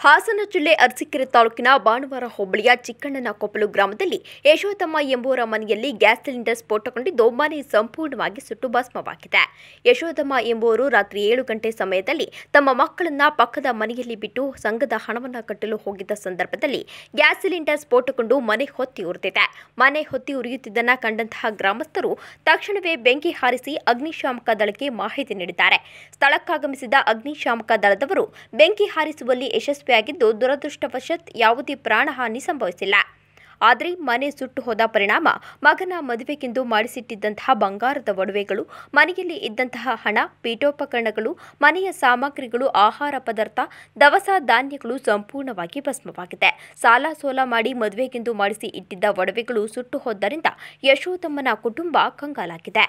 ಹಾಸನ ಜಿಲ್ಲೆ ಅರಸೀಕೆರೆ ತಾಲೂಕಿನ ಭಾನುವಾರ ಹೋಬಳಿಯ ಚಿಕ್ಕಣ್ಣನ ಕೊಪ್ಪಲು ಗ್ರಾಮದಲ್ಲಿ ಯಶೋಧಮ್ಮ ಎಂಬುವರ ಮನೆಯಲ್ಲಿ ಗ್ಯಾಸ್ ಸಿಲಿಂಡರ್ ಸ್ಫೋಟಗೊಂಡಿದ್ದು ಮನೆ ಸಂಪೂರ್ಣವಾಗಿ ಸುಟ್ಟು ಭಸ್ಮವಾಗಿದೆ ಯಶೋಧಮ್ಮ ಎಂಬುವರು ರಾತ್ರಿ ಏಳು ಗಂಟೆ ಸಮಯದಲ್ಲಿ ತಮ್ಮ ಮಕ್ಕಳನ್ನ ಪಕ್ಕದ ಮನೆಯಲ್ಲಿ ಬಿಟ್ಟು ಸಂಘದ ಹಣವನ್ನು ಕಟ್ಟಲು ಹೋಗಿದ್ದ ಸಂದರ್ಭದಲ್ಲಿ ಗ್ಯಾಸ್ ಸಿಲಿಂಡರ್ ಸ್ಫೋಟಗೊಂಡು ಮನೆ ಹೊತ್ತಿ ಉರಿದಿದೆ. ಮನೆ ಹೊತ್ತಿ ಉರಿಯುತ್ತಿದ್ದನ್ನ ಕಂಡಂತಹ ಗ್ರಾಮಸ್ಥರು ತಕ್ಷಣವೇ ಬೆಂಕಿ ಹಾರಿಸಿ ಅಗ್ನಿಶಾಮಕ ದಳಕ್ಕೆ ಮಾಹಿತಿ ನೀಡಿದ್ದಾರೆ. ಸ್ಥಳಕ್ಕಾಗಮಿಸಿದ ಅಗ್ನಿಶಾಮಕ ದಳದವರು ಬೆಂಕಿ ಹಾರಿಸುವಲ್ಲಿ ಯಶಸ್ವಿಯಾಗಿದ್ದು ದುರದೃಷ್ಟವಶಾತ್ ಯಾವುದೇ ಪ್ರಾಣಹಾನಿ ಸಂಭವಿಸಿಲ್ಲ. ಆದರೆ ಮನೆ ಸುಟ್ಟು ಹೋದ ಪರಿಣಾಮ ಮಗನ ಮದುವೆಗೆಂದು ಮಾಡಿಸಿಟ್ಟಿದ್ದಂತಹ ಬಂಗಾರದ ಒಡವೆಗಳು, ಮನೆಯಲ್ಲಿ ಇದ್ದಂತಹ ಹಣ, ಪೀಠೋಪಕರಣಗಳು, ಮನೆಯ ಸಾಮಗ್ರಿಗಳು, ಆಹಾರ ಪದಾರ್ಥ, ದವಸ ಧಾನ್ಯಗಳು ಸಂಪೂರ್ಣವಾಗಿ ಭಸ್ಮವಾಗಿದೆ. ಸಾಲ ಸೋಲ ಮಾಡಿ ಮದುವೆಗೆಂದು ಮಾಡಿಸಿ ಇಟ್ಟಿದ್ದ ಒಡವೆಗಳು ಸುಟ್ಟು ಹೋದ್ದರಿಂದ ಯಶೋದಮ್ಮನ ಕುಟುಂಬ ಕಂಗಾಲಾಗಿದೆ.